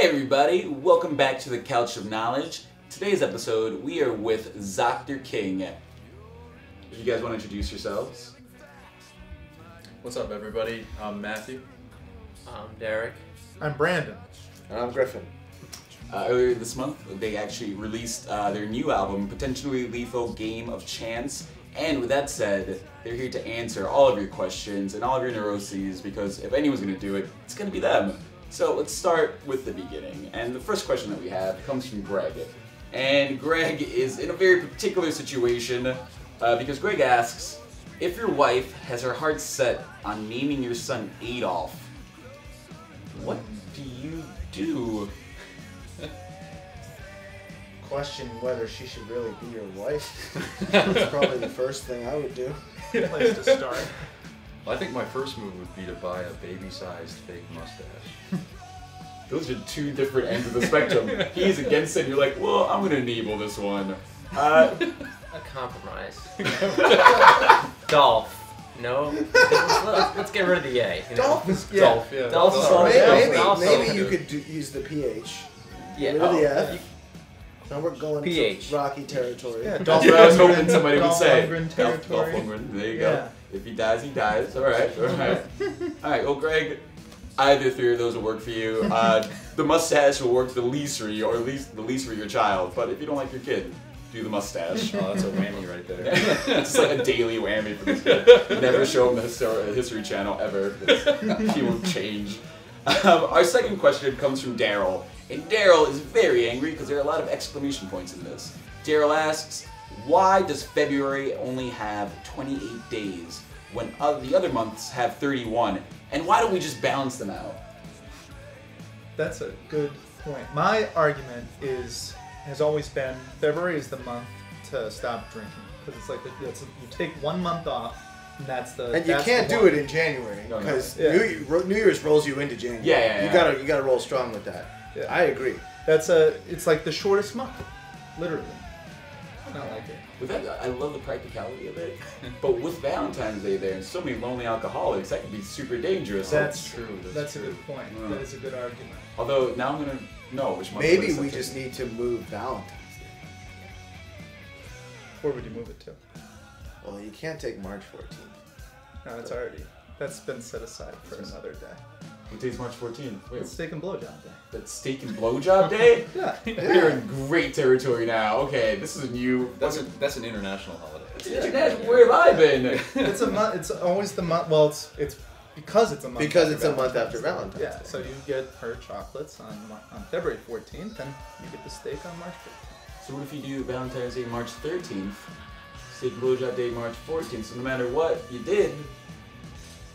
Hey everybody, welcome back to the Couch of Knowledge. Today's episode, we are with Zr. King. You guys want to introduce yourselves? What's up, everybody? I'm Matthew. I'm Derek. I'm Brandon. And I'm Griffin. Uh, earlier this month, they actually released uh, their new album, Potentially Lethal Game of Chance. And with that said, they're here to answer all of your questions and all of your neuroses because if anyone's going to do it, it's going to be them. So let's start with the beginning. And the first question that we have comes from Greg. And Greg is in a very particular situation uh, because Greg asks if your wife has her heart set on naming your son Adolf, what do you do? Question whether she should really be your wife. That's probably the first thing I would do. Place to start. Well, I think my first move would be to buy a baby-sized fake mustache. Those are two different ends of the spectrum. He's against it, you're like, well, I'm gonna enable this one. Uh, A compromise. Dolph. No. Let's, let's get rid of the A. you know? Dolph is Yeah. Dolph, yeah. Dolph's Dolph's solid. alright. Maybe, Dolph's maybe, also maybe you could do, use the PH. Yeah. Rid of the oh, F. Now we're going PH. to rocky territory. Yeah, that's what I was hoping somebody would say. Lundgren Dolph, Dolph territory. Lundgren, there you Yeah. go. If he dies, he dies. Alright, alright. Alright, well, Greg, either three of those will work for you. Uh, the mustache will work the least for you, or at least the least for your child. But if you don't like your kid, do the mustache. Oh, that's a whammy right there. it's like a daily whammy for this kid. Never show him the History, History Channel ever. because He will change. Um, our second question comes from Daryl, and Daryl is very angry because there are a lot of exclamation points in this. Daryl asks, "Why does February only have 28 days when uh, the other months have 31? And why don't we just balance them out?" That's a good point. My argument is has always been February is the month to stop drinking because it's like the, it's, you take one month off and that's the And you can't do one. it in January No, no. because Yeah. New, Year- New Year's rolls you into January. Yeah, yeah, yeah. You gotta you gotta roll strong with that. Yeah. I agree. That's a it's like the shortest month, literally. I don't like it. With that, I love the practicality of it, but with Valentine's Day there and so many lonely alcoholics, that could be super dangerous. That's true, that's That's, true. a good point. Yeah. That is a good argument. Although now I'm gonna know which month. Maybe we just need to move Valentine's Day. Where would you move it to? Well, you can't take March 14th. No, it's already that's been set aside for another day. What day's March 14th? Wait, It's steak and blowjob day. that's steak and blowjob day? Yeah. We're in great territory now. Okay, this is a new. That's, a, that's an international holiday. It's international. Where have I been? it's a month. It's always the month. Well, it's it's because it's a month. Because after it's a month Valentine's after Day. Valentine's Yeah. So you get her chocolates on Mar- on February 14th, and you get the steak on March 15th. so what if you do Valentine's Day March 13th, steak and blowjob day March 14th? So no matter what you did,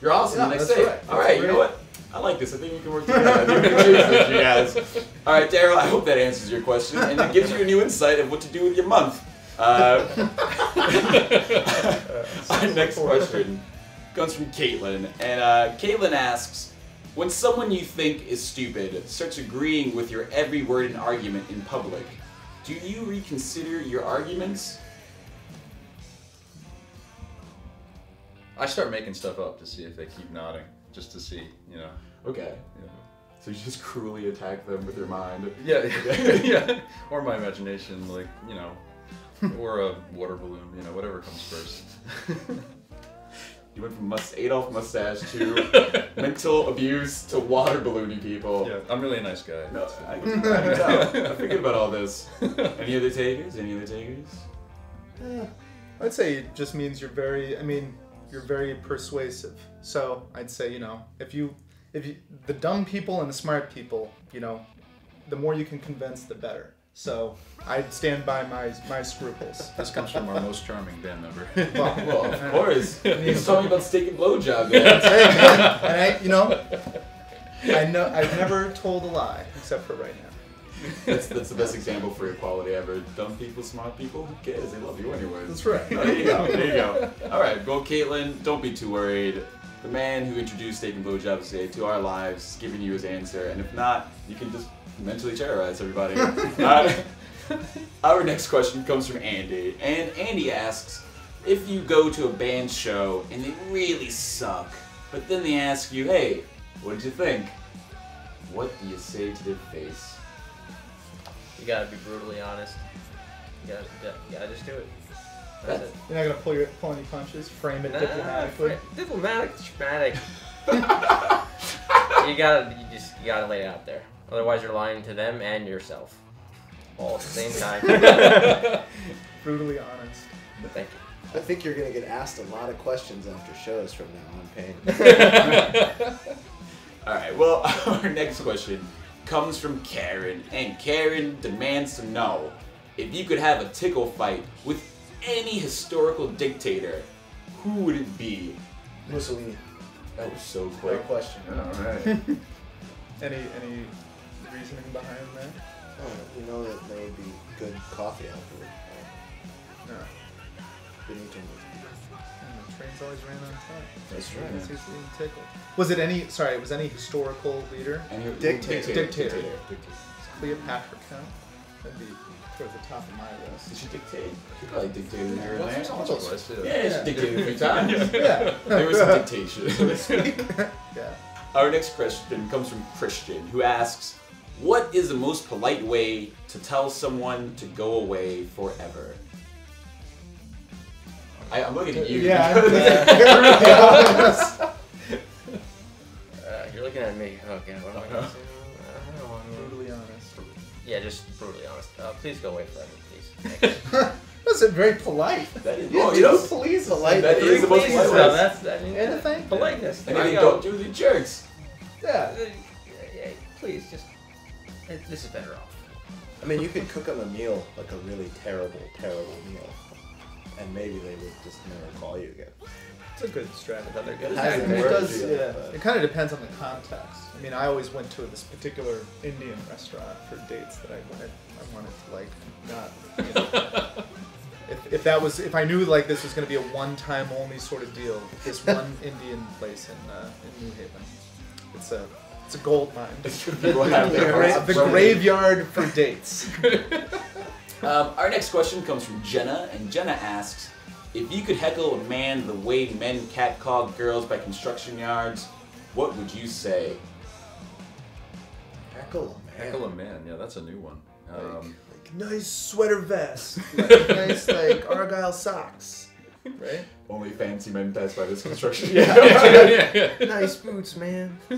you're awesome Yeah, the next that's day. right. All That's you know what? I like this. I think we can work together. I think we can change this, you guys. All right, Daryl. I hope that answers your question and it gives you a new insight of what to do with your month. Uh, Our next question comes from Caitlin, and uh, Caitlin asks, "When someone you think is stupid starts agreeing with your every word and argument in public, do you reconsider your arguments?" I start making stuff up to see if they keep nodding, just to see, you know. Okay, you know. so you just cruelly attack them with your mind. Yeah, yeah. Or my imagination, like, you know, or a water balloon, you know, whatever comes first. You went from must Adolf mustache to mental abuse to water ballooning people. Yeah, I'm really a nice guy. No, I, I can tell. I figured about all this. Any other takers? Any other takers? Eh, I'd say it just means you're very. I mean, you're very persuasive. So I'd say you know if you if you the dumb people and the smart people, you know, the more you can convince, the better. So I'd stand by my my scruples. This comes from our most charming band member. Well, Well, of course. He's talking about steak and blowjob. Man. hey man, and I, you know, I know I've never told a lie except for right now. That's, that's the best example for equality ever. Dumb people, smart people, who cares? They love you anyways. That's right. Oh, there you go. There you go. All right. Well, Caitlin, don't be too worried. The man who introduced steak and blowjobs today to our lives is giving you his answer, and if not, you can just mentally terrorize everybody. Uh, our next question comes from Andy, and Andy asks, if you go to a band show and they really suck, but then they ask you, hey, what did you think? what do you say to their face? You gotta be brutally honest. You gotta, you gotta, just do it. That's it. You're not gonna pull your pull any punches. Frame it Nah, diplomatically. fr- diplomatic, schmatic. you gotta, you just, you gotta lay it out there. Otherwise, you're lying to them and yourself, all at the same time. Brutally honest. but thank you. I think you're gonna get asked a lot of questions after shows from now on, Payne. All right. Well, our next question comes from Karen, and Karen demands to know if you could have a tickle fight with any historical dictator, who would it be? Mussolini, That was so no quick. question. All right. Any any reasoning behind that? Oh, we know that there would be good coffee afterward. No. Benito Mussolini. And trains always ran on time. That's Because right. he was being tickled. Was it any? Sorry, was any historical leader? And who- Dictator. Dictator. Dictator. Cleopatra count? That'd be towards the top of my list. Did she dictate? She probably dictated here and Once- there. once or twice, yeah. Yeah, she dictated a few times. Yeah. There was some dictation. yeah. Our next question comes from Christian, who asks, "What is the most polite way to tell someone to go away forever?" I, I'm looking at you. Yeah. because- Uh, you're looking at me. Okay, what am I gonna say? I don't know. Brutally honest. Yeah, just brutally honest. Uh, please go away forever, please. Thank you. That's it very polite. that is, Yeah, oh, dude, you know, please, polite. that is the most polite no, that's I mean, Anything? politeness. And then you don't do the jerks. Yeah. Uh, yeah, Please, just this is better off. I mean, you could cook them a meal, like a really terrible, terrible meal, and maybe they would just never call you again. It's a good strategy. Another It hasn't And it worked does, yet, yeah. but- It kind of depends on the context. I mean, I always went to this particular Indian restaurant for dates that I wanted. I wanted to like not. You know, if, if that was, if I knew like this was going to be a one-time only sort of deal, this one Indian place in uh, in New Haven, it's a it's a gold mine. People have The, gra- the graveyard for dates. Um, our next question comes from Jenna, and Jenna asks, "If you could heckle a man the way men catcall girls by construction yards, what would you say?" Heckle, a man. Heckle a man. Yeah, that's a new one. Um, Like, nice sweater vest, like, nice like argyle socks, right? Only fancy men pass by this construction. Yeah. nice boots, man. I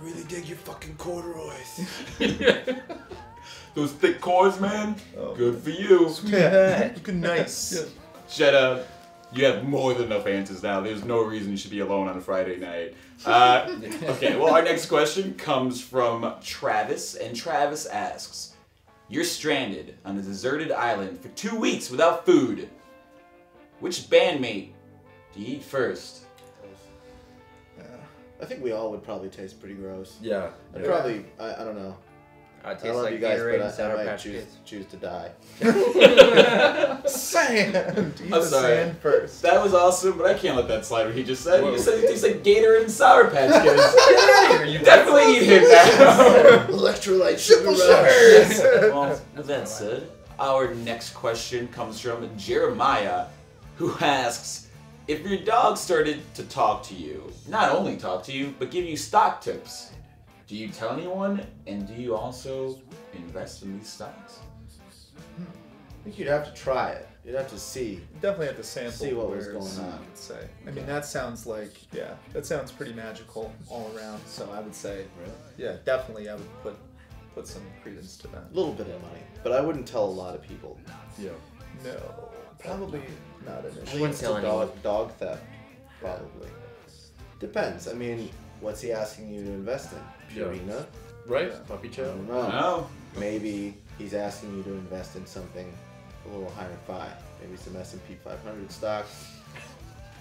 really dig your fucking corduroys. Those thick cores, man. Oh. Good for you. Yeah, looking nice. Jenna, you have more than enough answers now. There's no reason you should be alone on a Friday night. Uh, okay, well, our next question comes from Travis, and Travis asks You're stranded on a deserted island for two weeks without food. Which bandmate do you eat first? I think we all would probably taste pretty gross. yeah. I'd yeah. probably, I, I don't know. It I tastes love like you guys, Gatorade and but I, Sour I might Patch choose, Kids. choose to die. Sand. Eat I'm the sorry. sand first. That was awesome, but I can't let that slide what he just said. He just said it tastes like Gatorade and Sour Patch Kids. Get out of here, you Definitely eat him now. Electrolyte sugar rush. well, with that said, our next question comes from Jeremiah, who asks If your dog started to talk to you, not only talk to you, but give you stock tips, do you tell anyone and do you also invest in these stocks? I think you'd have to try it. You'd have to see. Definitely have to sample. See what was going on. I would say. I mean, that sounds like yeah, that sounds pretty magical all around. So I would say, yeah, definitely, I would put put some credence to that. A little bit of money, but I wouldn't tell a lot of people. Yeah. No, probably not I initially. wouldn't tell It's anyone. dog, dog theft, probably. Depends. I mean, what's he asking you to invest in? Yeah. Purina? Right? Puppy I chow. don't know. No. Maybe he's asking you to invest in something a little higher five. Maybe some S&P 500 stocks.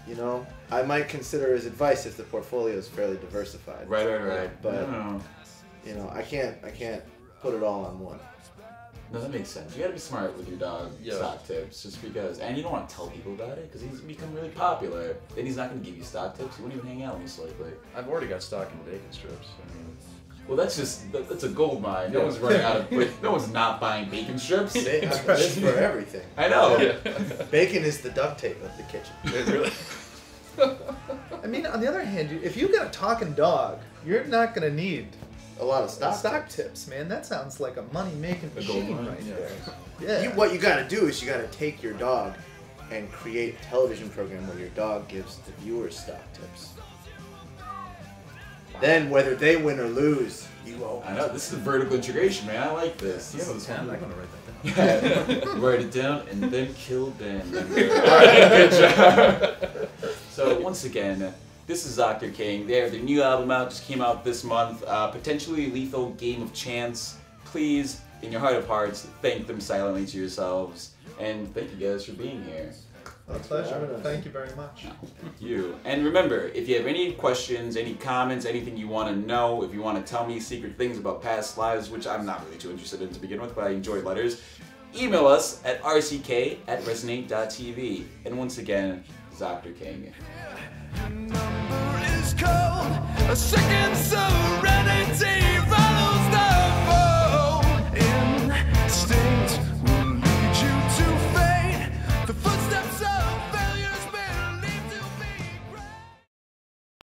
You know, I might consider his advice if the portfolio is fairly diversified. Right, right, right. But- no, You know, I can't, I can't put it all on one. No, that makes sense. You gotta be smart with your dog Yeah. stock tips, just because. And you don't want to tell people about it, because he's become really popular. Then he's not gonna give you stock tips. He won't even hang out most likely. I've already got stock in bacon strips. I mean, Well, that's just that, that's a gold mine. No Yeah. one's running out of. wait, no one's not buying bacon strips. They have this for everything. I know. Bacon is the duct tape of the kitchen. it really. I mean, on the other hand, if you got a talking dog, you're not gonna need a lot of stock. Stock tips, man. That sounds like a money making machine right yeah. there. Yeah. You, what you gotta do is you gotta take your dog and create a television program where your dog gives the viewers stock tips. Then whether they win or lose, you owe. I know this is vertical integration, man. I like this. You This have is. I'm fun. gonna write that down. Write it down and then kill Ben. Alright, good job. So once again, this is Zr. King. They have their new album out, just came out this month. Uh, potentially lethal game of chance. Please, in your heart of hearts, thank them silently to yourselves. And thank you guys for being here. A pleasure. Thank you very much. Thank you. And remember, if you have any questions, any comments, anything you want to know, if you want to tell me secret things about past lives, which I'm not really too interested in to begin with, but I enjoy letters, email us at rck at resonate.tv. And once again, Zr. King. Cold. A second serenity